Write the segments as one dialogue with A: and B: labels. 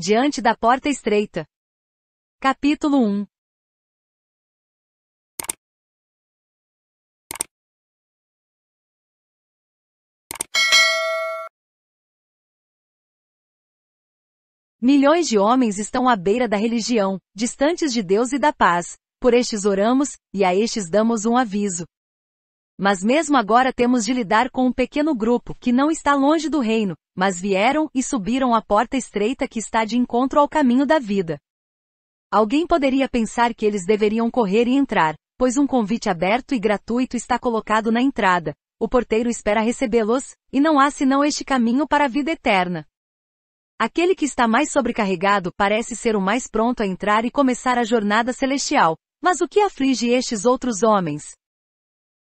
A: Diante da porta estreita. Capítulo 1 Milhões de homens estão à beira da religião, distantes de Deus e da paz. Por estes oramos, e a estes damos um aviso. Mas mesmo agora temos de lidar com um pequeno grupo que não está longe do reino, mas vieram e subiram a porta estreita que está de encontro ao caminho da vida. Alguém poderia pensar que eles deveriam correr e entrar, pois um convite aberto e gratuito está colocado na entrada. O porteiro espera recebê-los, e não há senão este caminho para a vida eterna. Aquele que está mais sobrecarregado parece ser o mais pronto a entrar e começar a jornada celestial. Mas o que aflige estes outros homens?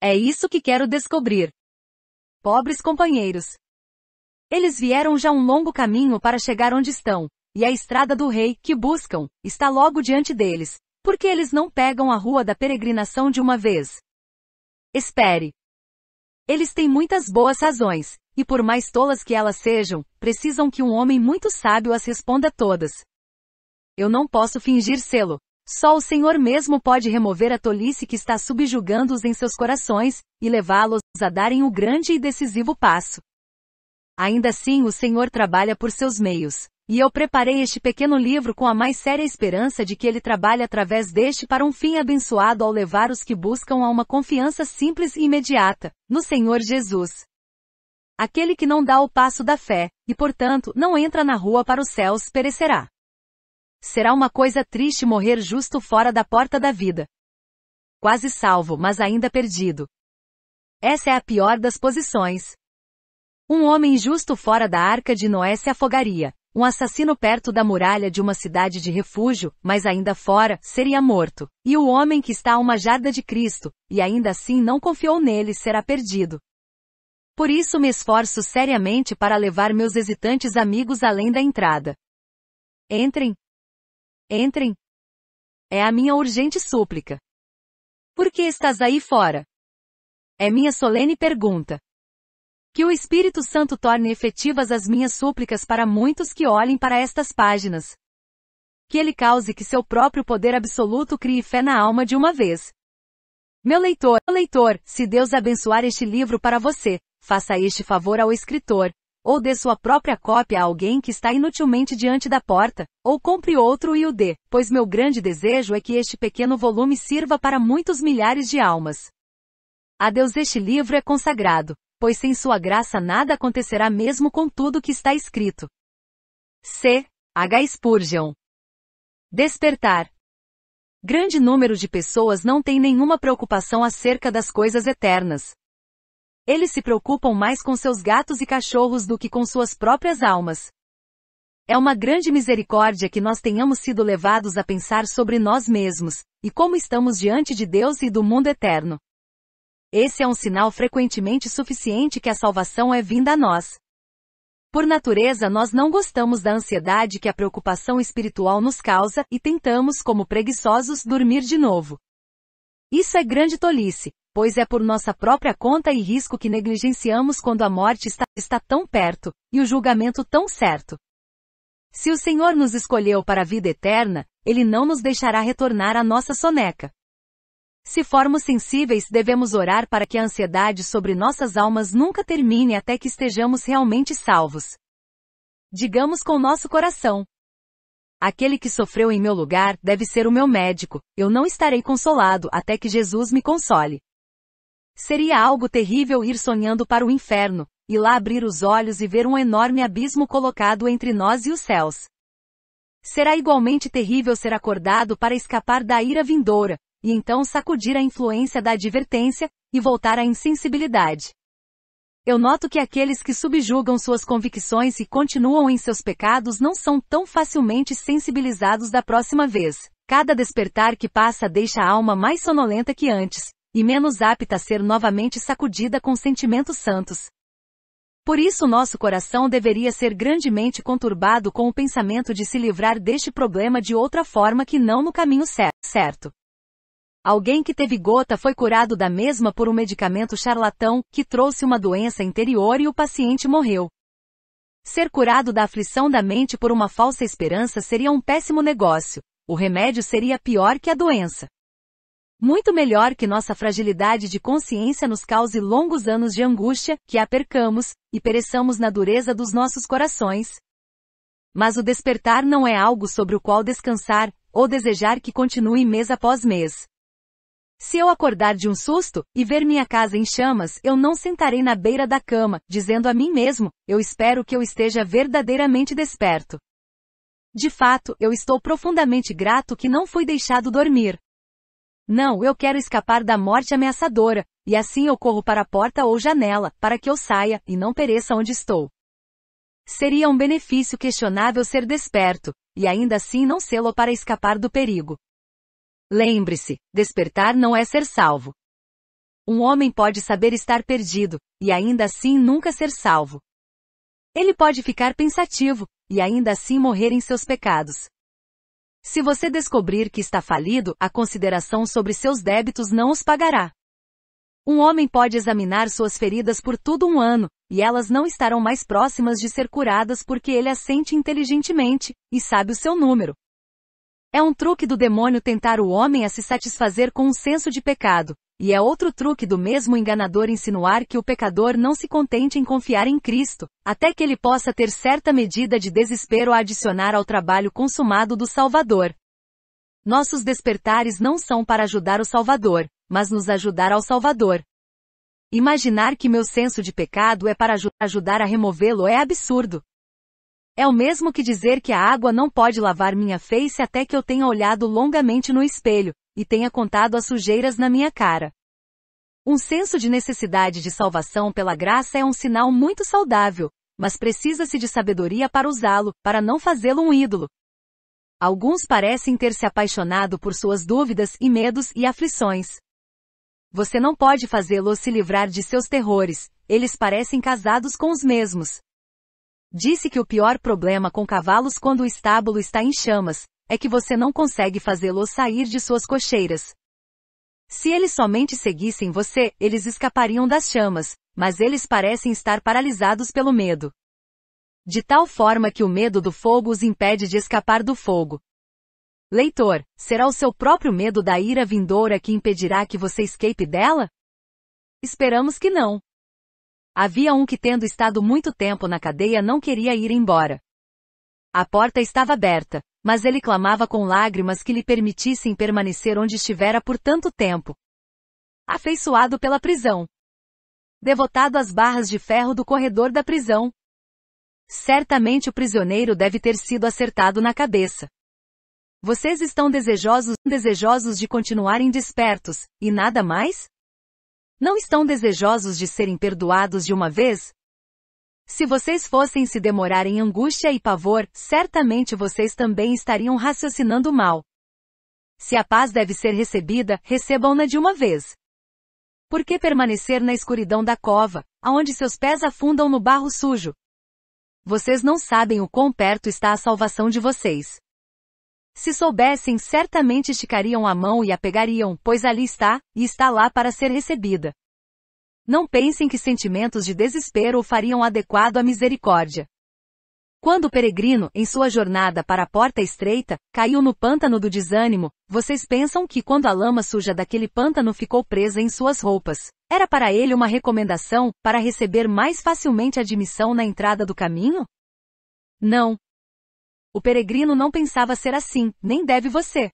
A: É isso que quero descobrir. Pobres companheiros. Eles vieram já um longo caminho para chegar onde estão, e a estrada do rei, que buscam, está logo diante deles. Por que eles não pegam a rua da peregrinação de uma vez? Espere. Eles têm muitas boas razões, e por mais tolas que elas sejam, precisam que um homem muito sábio as responda todas. Eu não posso fingir sê-lo. Só o Senhor mesmo pode remover a tolice que está subjugando-os em seus corações, e levá-los a darem o grande e decisivo passo. Ainda assim o Senhor trabalha por seus meios. E eu preparei este pequeno livro com a mais séria esperança de que ele trabalhe através deste para um fim abençoado ao levar os que buscam a uma confiança simples e imediata, no Senhor Jesus. Aquele que não dá o passo da fé, e portanto não entra na rua para os céus, perecerá. Será uma coisa triste morrer justo fora da porta da vida. Quase salvo, mas ainda perdido. Essa é a pior das posições. Um homem justo fora da arca de Noé se afogaria. Um assassino perto da muralha de uma cidade de refúgio, mas ainda fora, seria morto. E o homem que está a uma jarda de Cristo, e ainda assim não confiou nele, será perdido. Por isso me esforço seriamente para levar meus hesitantes amigos além da entrada. Entrem. Entrem. É a minha urgente súplica. Por que estás aí fora? É minha solene pergunta. Que o Espírito Santo torne efetivas as minhas súplicas para muitos que olhem para estas páginas. Que ele cause que seu próprio poder absoluto crie fé na alma de uma vez. Meu leitor, leitor, se Deus abençoar este livro para você, faça este favor ao escritor, ou dê sua própria cópia a alguém que está inutilmente diante da porta, ou compre outro e o dê, pois meu grande desejo é que este pequeno volume sirva para muitos milhares de almas. A Deus este livro é consagrado, pois sem sua graça nada acontecerá mesmo com tudo que está escrito. C. H. Spurgeon. Despertar. Grande número de pessoas não tem nenhuma preocupação acerca das coisas eternas. Eles se preocupam mais com seus gatos e cachorros do que com suas próprias almas. É uma grande misericórdia que nós tenhamos sido levados a pensar sobre nós mesmos, e como estamos diante de Deus e do mundo eterno. Esse é um sinal frequentemente suficiente que a salvação é vinda a nós. Por natureza nós não gostamos da ansiedade que a preocupação espiritual nos causa e tentamos, como preguiçosos, dormir de novo. Isso é grande tolice, pois é por nossa própria conta e risco que negligenciamos quando a morte está, está tão perto, e o julgamento tão certo. Se o Senhor nos escolheu para a vida eterna, Ele não nos deixará retornar à nossa soneca. Se formos sensíveis, devemos orar para que a ansiedade sobre nossas almas nunca termine até que estejamos realmente salvos. Digamos com nosso coração, Aquele que sofreu em meu lugar deve ser o meu médico, eu não estarei consolado até que Jesus me console. Seria algo terrível ir sonhando para o inferno, e lá abrir os olhos e ver um enorme abismo colocado entre nós e os céus. Será igualmente terrível ser acordado para escapar da ira vindoura, e então sacudir a influência da advertência, e voltar à insensibilidade. Eu noto que aqueles que subjugam suas convicções e continuam em seus pecados não são tão facilmente sensibilizados da próxima vez. Cada despertar que passa deixa a alma mais sonolenta que antes, e menos apta a ser novamente sacudida com sentimentos santos. Por isso nosso coração deveria ser grandemente conturbado com o pensamento de se livrar deste problema de outra forma que não no caminho certo. Alguém que teve gota foi curado da mesma por um medicamento charlatão, que trouxe uma doença interior e o paciente morreu. Ser curado da aflição da mente por uma falsa esperança seria um péssimo negócio. O remédio seria pior que a doença. Muito melhor que nossa fragilidade de consciência nos cause longos anos de angústia, que a percamos, e pereçamos na dureza dos nossos corações. Mas o despertar não é algo sobre o qual descansar, ou desejar que continue mês após mês. Se eu acordar de um susto, e ver minha casa em chamas, eu não sentarei na beira da cama, dizendo a mim mesmo, eu espero que eu esteja verdadeiramente desperto. De fato, eu estou profundamente grato que não fui deixado dormir. Não, eu quero escapar da morte ameaçadora, e assim eu corro para a porta ou janela, para que eu saia, e não pereça onde estou. Seria um benefício questionável ser desperto, e ainda assim não sê-lo para escapar do perigo. Lembre-se, despertar não é ser salvo. Um homem pode saber estar perdido, e ainda assim nunca ser salvo. Ele pode ficar pensativo, e ainda assim morrer em seus pecados. Se você descobrir que está falido, a consideração sobre seus débitos não os pagará. Um homem pode examinar suas feridas por todo um ano, e elas não estarão mais próximas de ser curadas porque ele as sente inteligentemente, e sabe o seu número. É um truque do demônio tentar o homem a se satisfazer com um senso de pecado, e é outro truque do mesmo enganador insinuar que o pecador não se contente em confiar em Cristo, até que ele possa ter certa medida de desespero a adicionar ao trabalho consumado do Salvador. Nossos despertares não são para ajudar o Salvador, mas nos ajudar ao Salvador. Imaginar que meu senso de pecado é para ajudar a removê-lo é absurdo. É o mesmo que dizer que a água não pode lavar minha face até que eu tenha olhado longamente no espelho, e tenha contado as sujeiras na minha cara. Um senso de necessidade de salvação pela graça é um sinal muito saudável, mas precisa-se de sabedoria para usá-lo, para não fazê-lo um ídolo. Alguns parecem ter se apaixonado por suas dúvidas e medos e aflições. Você não pode fazê-los se livrar de seus terrores, eles parecem casados com os mesmos. Disse que o pior problema com cavalos quando o estábulo está em chamas, é que você não consegue fazê-los sair de suas cocheiras. Se eles somente seguissem você, eles escapariam das chamas, mas eles parecem estar paralisados pelo medo. De tal forma que o medo do fogo os impede de escapar do fogo. Leitor, será o seu próprio medo da ira vindoura que impedirá que você escape dela? Esperamos que não. Havia um que tendo estado muito tempo na cadeia não queria ir embora. A porta estava aberta, mas ele clamava com lágrimas que lhe permitissem permanecer onde estivera por tanto tempo. Afeiçoado pela prisão. Devotado às barras de ferro do corredor da prisão. Certamente o prisioneiro deve ter sido acertado na cabeça. Vocês estão desejosos, desejosos de continuarem despertos, e nada mais? Não estão desejosos de serem perdoados de uma vez? Se vocês fossem se demorar em angústia e pavor, certamente vocês também estariam raciocinando mal. Se a paz deve ser recebida, recebam-na de uma vez. Por que permanecer na escuridão da cova, aonde seus pés afundam no barro sujo? Vocês não sabem o quão perto está a salvação de vocês. Se soubessem, certamente esticariam a mão e a pegariam, pois ali está, e está lá para ser recebida. Não pensem que sentimentos de desespero o fariam adequado à misericórdia. Quando o peregrino, em sua jornada para a porta estreita, caiu no pântano do desânimo, vocês pensam que quando a lama suja daquele pântano ficou presa em suas roupas, era para ele uma recomendação, para receber mais facilmente admissão na entrada do caminho? Não, o peregrino não pensava ser assim, nem deve você.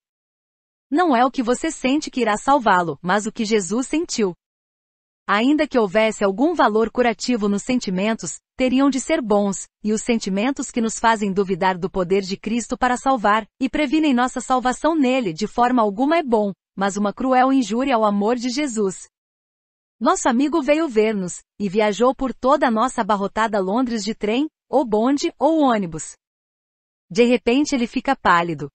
A: Não é o que você sente que irá salvá-lo, mas o que Jesus sentiu. Ainda que houvesse algum valor curativo nos sentimentos, teriam de ser bons, e os sentimentos que nos fazem duvidar do poder de Cristo para salvar, e previnem nossa salvação nele de forma alguma é bom, mas uma cruel injúria ao amor de Jesus. Nosso amigo veio ver-nos, e viajou por toda a nossa abarrotada Londres de trem, ou bonde, ou ônibus. De repente ele fica pálido.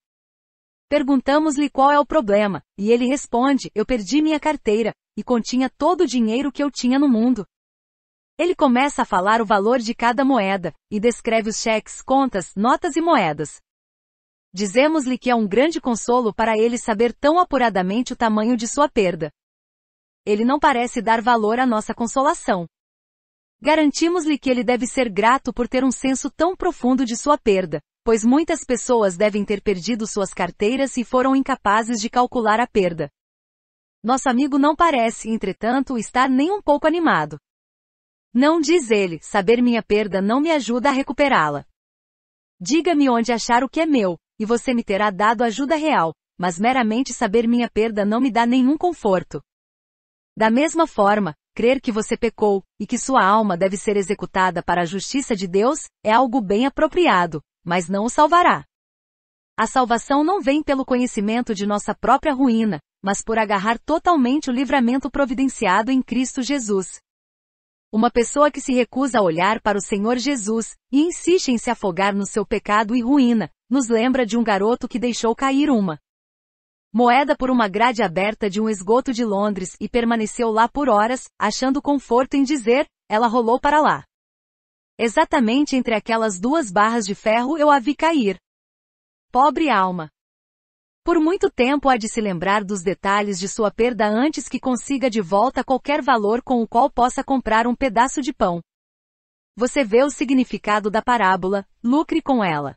A: Perguntamos-lhe qual é o problema, e ele responde: Eu perdi minha carteira, e continha todo o dinheiro que eu tinha no mundo. Ele começa a falar o valor de cada moeda, e descreve os cheques, contas, notas e moedas. Dizemos-lhe que é um grande consolo para ele saber tão apuradamente o tamanho de sua perda. Ele não parece dar valor à nossa consolação. Garantimos-lhe que ele deve ser grato por ter um senso tão profundo de sua perda, pois muitas pessoas devem ter perdido suas carteiras e foram incapazes de calcular a perda. Nosso amigo não parece, entretanto, estar nem um pouco animado. Não diz ele, saber minha perda não me ajuda a recuperá-la. Diga-me onde achar o que é meu, e você me terá dado ajuda real, mas meramente saber minha perda não me dá nenhum conforto. Da mesma forma, crer que você pecou, e que sua alma deve ser executada para a justiça de Deus, é algo bem apropriado, mas não o salvará. A salvação não vem pelo conhecimento de nossa própria ruína, mas por agarrar totalmente o livramento providenciado em Cristo Jesus. Uma pessoa que se recusa a olhar para o Senhor Jesus, e insiste em se afogar no seu pecado e ruína, nos lembra de um garoto que deixou cair uma moeda por uma grade aberta de um esgoto de Londres e permaneceu lá por horas, achando conforto em dizer, ela rolou para lá. Exatamente entre aquelas duas barras de ferro eu a vi cair. Pobre alma. Por muito tempo há de se lembrar dos detalhes de sua perda antes que consiga de volta qualquer valor com o qual possa comprar um pedaço de pão. Você vê o significado da parábola, lucre com ela.